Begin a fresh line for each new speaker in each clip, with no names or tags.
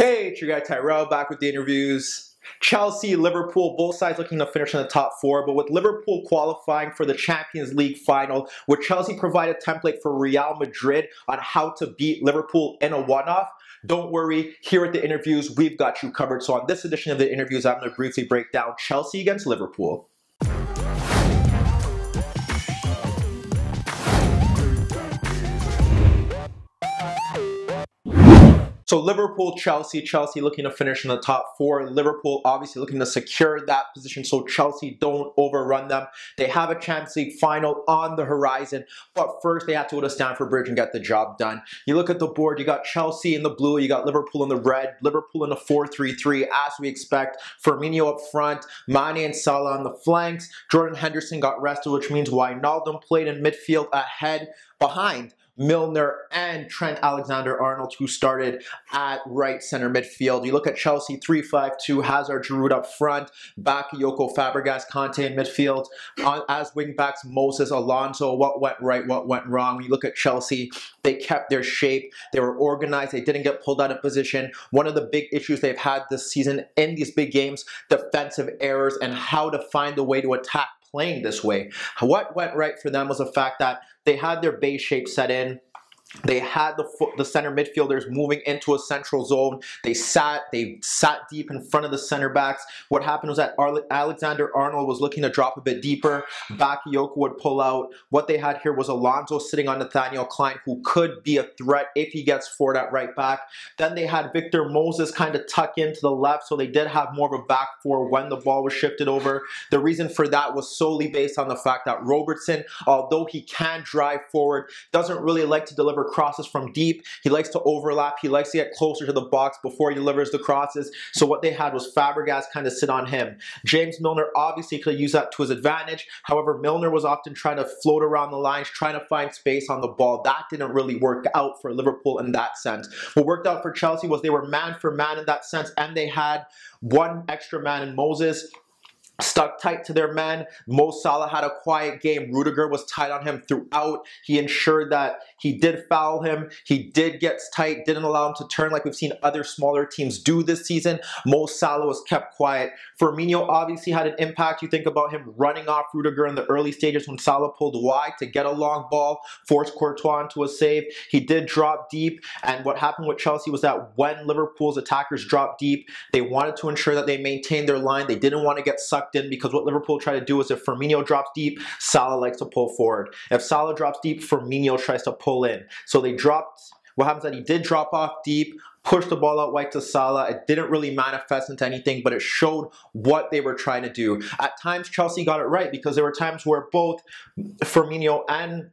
Hey, it's your guy Tyrrell back with the InnerViews. Chelsea, Liverpool, both sides looking to finish in the top four, but with Liverpool qualifying for the Champions League final, would Chelsea provide a template for Real Madrid on how to beat Liverpool in a one-off? Don't worry, here at the InnerViews, we've got you covered. So on this edition of the InnerViews, I'm going to briefly break down Chelsea against Liverpool. So Liverpool, Chelsea, Chelsea looking to finish in the top four. Liverpool obviously looking to secure that position so Chelsea don't overrun them. They have a Champions League final on the horizon, but first they have to go to Stamford Bridge and get the job done. You look at the board, you got Chelsea in the blue, you got Liverpool in the red, Liverpool in the 4-3-3 as we expect. Firmino up front, Mane and Salah on the flanks. Jordan Henderson got rested, which means Wijnaldum played in midfield ahead behind Milner and Trent Alexander-Arnold, who started at right center midfield. You look at Chelsea 3-5-2, Hazard, Giroud up front, Bakayoko, Fabregas, Kanté in midfield. Uh, as wingbacks, Moses, Alonso. What went right, what went wrong? You look at Chelsea, they kept their shape. They were organized. They didn't get pulled out of position. One of the big issues they've had this season in these big games, defensive errors and how to find a way to attack playing this way. What went right for them was the fact that they had their base shape set in they had the the center midfielders moving into a central zone. They sat they sat deep in front of the center backs. What happened was that Alexander Arnold was looking to drop a bit deeper. Bakayoko would pull out. What they had here was Alonso sitting on Nathaniel Clyne, who could be a threat if he gets forward at right back. Then they had Victor Moses kind of tuck into the left, so they did have more of a back four when the ball was shifted over. The reason for that was solely based on the fact that Robertson, although he can drive forward, doesn't really like to deliver crosses from deep. He likes to overlap. He likes to get closer to the box before he delivers the crosses. So what they had was Fabregas kind of sit on him. James Milner obviously could use that to his advantage. However, Milner was often trying to float around the lines, trying to find space on the ball. That didn't really work out for Liverpool in that sense. What worked out for Chelsea was they were man for man in that sense, and they had one extra man in Moses stuck tight to their men. Mo Salah had a quiet game. Rudiger was tight on him throughout. He ensured that he did foul him. He did get tight, didn't allow him to turn like we've seen other smaller teams do this season. Mo Salah was kept quiet. Firmino obviously had an impact. You think about him running off Rudiger in the early stages when Salah pulled wide to get a long ball, forced Courtois into a save. He did drop deep, and what happened with Chelsea was that when Liverpool's attackers dropped deep, they wanted to ensure that they maintained their line. They didn't want to get sucked in because what Liverpool try to do is if Firmino drops deep, Salah likes to pull forward. If Salah drops deep, Firmino tries to pull in. So they dropped what happens that he did drop off deep, push the ball out wide to Salah. It didn't really manifest into anything, but it showed what they were trying to do. At times, Chelsea got it right because there were times where both Firmino and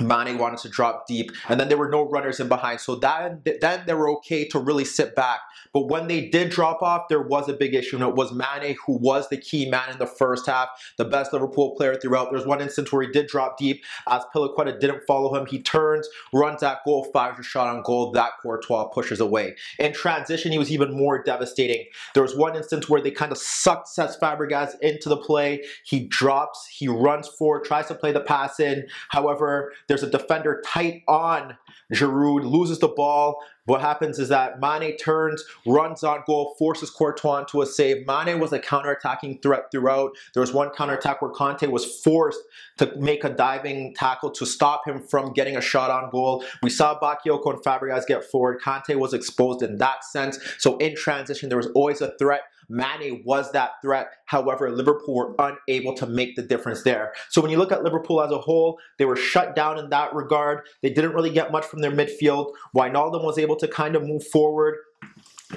Mane wanted to drop deep, and then there were no runners in behind. So that, then they were okay to really sit back. But when they did drop off, there was a big issue, and it was Mane who was the key man in the first half, the best Liverpool player throughout. There's one instance where he did drop deep, as Azpilicueta didn't follow him. He turns, runs at goal, fires a shot on goal. That Courtois pushes away. In transition, he was even more devastating. There was one instance where they kind of sucked Cesc Fabregas into the play. He drops, he runs forward, tries to play the pass in. However, there's a defender tight on Giroud, loses the ball. What happens is that Mane turns, runs on goal, forces Courtois to a save. Mane was a counter-attacking threat throughout. There was one counter-attack where Kanté was forced to make a diving tackle to stop him from getting a shot on goal. We saw Bakayoko and Fabregas get forward. Kanté was exposed in that sense. So in transition, there was always a threat Mane was that threat. However, Liverpool were unable to make the difference there. So when you look at Liverpool as a whole, they were shut down in that regard. They didn't really get much from their midfield. Wijnaldum was able to kind of move forward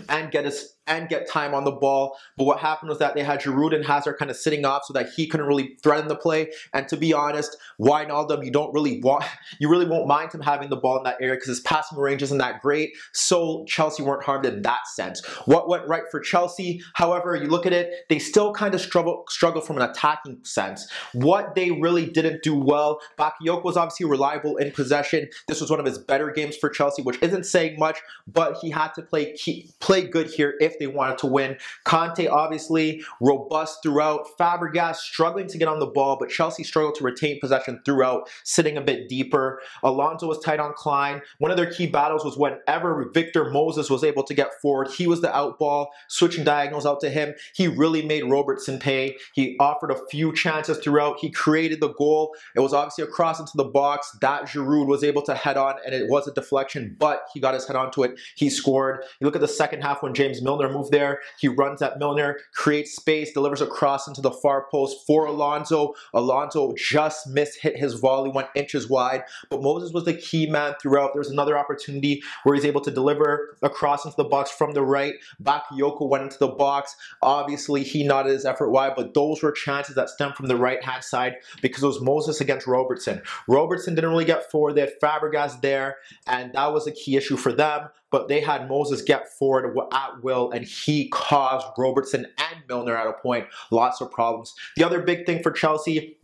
and get us and get time on the ball. But what happened was that they had Giroud and Hazard kind of sitting off so that he couldn't really threaten the play. And to be honest, Wijnaldum, you don't really want, you really won't mind him having the ball in that area because his passing range isn't that great. So Chelsea weren't harmed in that sense. What went right for Chelsea, however, you look at it, they still kind of struggle, struggle from an attacking sense. What they really didn't do well, Bakayoko was obviously reliable in possession. This was one of his better games for Chelsea, which isn't saying much, but he had to play, play good here if they wanted to win. Kanté, obviously robust throughout. Fabregas struggling to get on the ball, but Chelsea struggled to retain possession throughout, sitting a bit deeper. Alonso was tight on Clyne. One of their key battles was whenever Victor Moses was able to get forward, he was the out ball, switching diagonals out to him. He really made Robertson pay. He offered a few chances throughout. He created the goal. It was obviously a cross into the box that Giroud was able to head on, and it was a deflection, but he got his head onto it. He scored. You look at the second half when James Milner moved there. He runs at Milner, creates space, delivers a cross into the far post for Alonso. Alonso just missed hit his volley, went inches wide, but Moses was the key man throughout. There was another opportunity where he's able to deliver a cross into the box from the right. Bakayoko went into the box. Obviously, he nodded his effort wide, but those were chances that stemmed from the right hand side because it was Moses against Robertson. Robertson didn't really get forward. They had Fabregas there, and that was a key issue for them. But they had Moses get forward at will, and he caused Robertson and Milner at a point lots of problems. The other big thing for Chelsea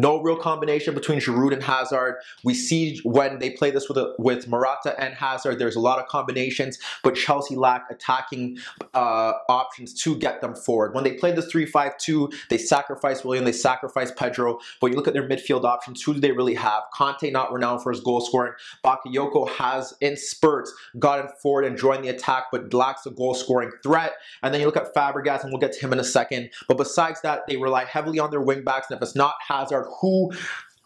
no real combination between Giroud and Hazard. We see when they play this with a, with Morata and Hazard, there's a lot of combinations, but Chelsea lack attacking uh, options to get them forward. When they play the 3-5-2, they sacrifice Willian, they sacrifice Pedro, but you look at their midfield options, who do they really have? Kanté not renowned for his goal scoring. Bakayoko has, in spurts, gotten forward and joined the attack, but lacks a goal scoring threat. And then you look at Fabregas, and we'll get to him in a second. But besides that, they rely heavily on their wing backs, and if it's not Hazard, Who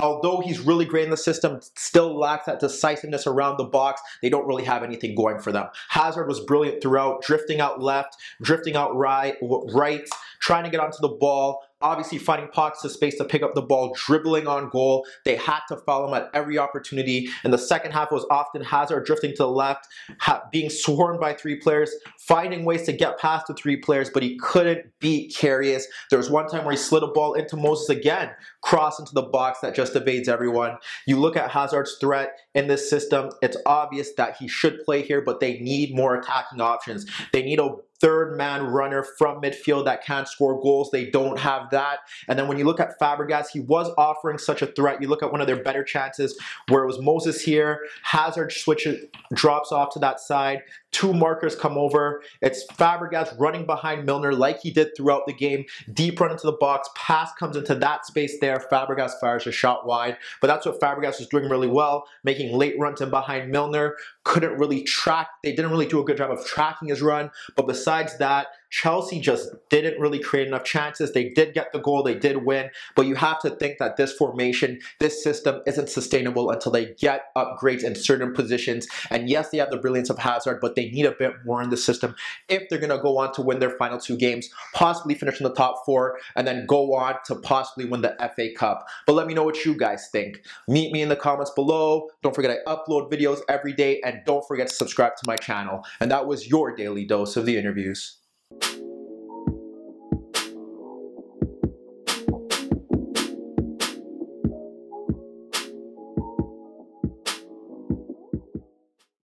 although he's really great in the system, still lacks that decisiveness around the box. They don't really have anything going for them. Hazard was brilliant throughout, drifting out left, drifting out right, right, trying to get onto the ball, obviously finding pockets of space to pick up the ball, dribbling on goal. They had to follow him at every opportunity. And the second half, was often Hazard drifting to the left, being swarmed by three players, finding ways to get past the three players, but he couldn't beat Karius. There was one time where he slid a ball into Moses again, cross into the box that just evades everyone. You look at Hazard's threat in this system, it's obvious that he should play here, but they need more attacking options. They need a third man runner from midfield that can score goals. They don't have that. And then when you look at Fabregas, he was offering such a threat. You look at one of their better chances where it was Moses here, Hazard switches, drops off to that side. Two markers come over. It's Fabregas running behind Milner like he did throughout the game. Deep run into the box. Pass comes into that space there. Fabregas fires a shot wide. But that's what Fabregas was doing really well, making late runs in behind Milner. Couldn't really track. They didn't really do a good job of tracking his run. But besides that, Chelsea just didn't really create enough chances. They did get the goal, they did win, but you have to think that this formation, this system isn't sustainable until they get upgrades in certain positions. And yes, they have the brilliance of Hazard, but they need a bit more in the system if they're going to go on to win their final two games, possibly finish in the top four, and then go on to possibly win the FA Cup. But let me know what you guys think. Meet me in the comments below. Don't forget I upload videos every day, and don't forget to subscribe to my channel. And that was your daily dose of the InnerViews you